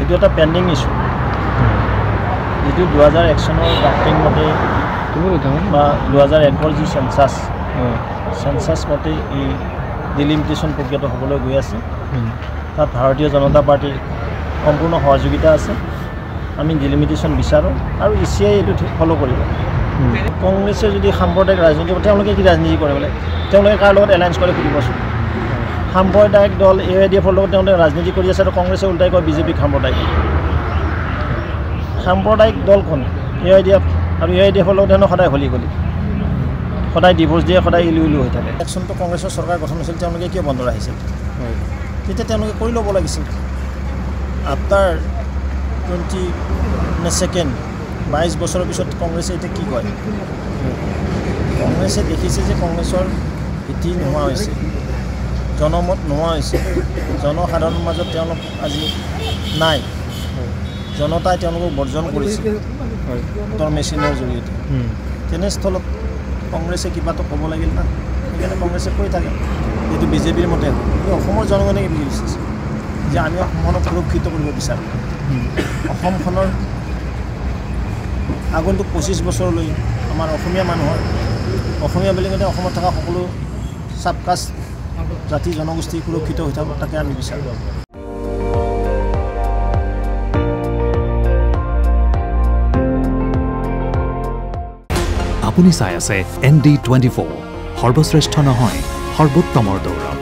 এইটো এটা pending issue যিটো দুহেজাৰ এক চনৰ ড্ৰাফটিং মতে বা দুহেজাৰ একৰ যি চেঞ্চাছ চেঞ্চাছ মতে এই ডিলিমিটেশ্যন প্ৰক্ৰিয়াটো হ'বলৈ গৈ আছে। তাত ভাৰতীয় জনতা পাৰ্টীৰ সম্পূৰ্ণ সহযোগিতা আছে। আমি ডিলিমিটেশ্যন বিচাৰোঁ আৰু ই চি আই এইটো ফ'ল' কৰিব কংগ্ৰেছে যদি সাম্প্ৰদায়িক ৰাজনীতি তেওঁলোকে কি ৰাজনীতি কৰে বোলে? তেওঁলোকে কাৰ লগত এলায়েঞ্চ কৰে সুধিবচোন। সাম্প্ৰদায়িক দল এ আই ডি এফৰ লগত তেওঁলোকে ৰাজনীতি কৰি আছে আৰু কংগ্ৰেছে ওলটাই কয় বিজেপিক সাম্প্ৰদায়িক। সাম্প্ৰদায়িক দলখন এ আই ডি এফ আৰু এ আই ডি এফৰ লগত তেওঁলোকে সদায় হলি গলি। সদায় ডিভোৰ্চ দিয়ে সদায় ইলু ইলু হৈ থাকে। ইলেকশ্যনটো কংগ্ৰেছৰ চৰকাৰ গঠন হৈছিল তেওঁলোকে কিয় বন্ধ ৰাখিছিল? তেতিয়া তেওঁলোকে কৰি ল'ব লাগিছিল। আফটাৰ টুৱেণ্টি ছেকেণ্ড বাইছ বছৰৰ পিছত কংগ্ৰেছে এতিয়া কি কয়? কংগ্ৰেছে দেখিছে যে কংগ্ৰেছৰ ভেটি নোহোৱা হৈছে। জনমত নোহোৱা হৈছে। জনসাধাৰণৰ মাজত তেওঁলোক আজি নাই। জনতাই তেওঁলোকক বৰ্জন কৰিছে। ভোটৰ মেচিনৰ জৰিয়তে। তেনেস্থলত কংগ্ৰেছে কিবাটো ক'ব লাগিল না? সেইকাৰণে কংগ্ৰেছে কৈ থাকে। যিটো বিজেপিৰ মতে অসমৰ জনগণে কি বিচাৰিছে যে আমি অসমখনক সুৰক্ষিত কৰিব বিচাৰোঁ। অসমখনৰ আগন্তুক পঁচিছ বছৰলৈ আমাৰ অসমীয়া মানুহৰ অসমীয়া বুলি কওঁতে অসমত থকা সকলো চাবকাষ্ট জাতি জনগোষ্ঠী সুৰক্ষিত হৈ থাকক তাকে আমি বিচাৰোঁ। আপুনি চাই আছে এন ডি টুৱেণ্টি ফ'ৰ। সৰ্বশ্ৰেষ্ঠ নহয় সৰ্বোত্তমৰ দৌৰত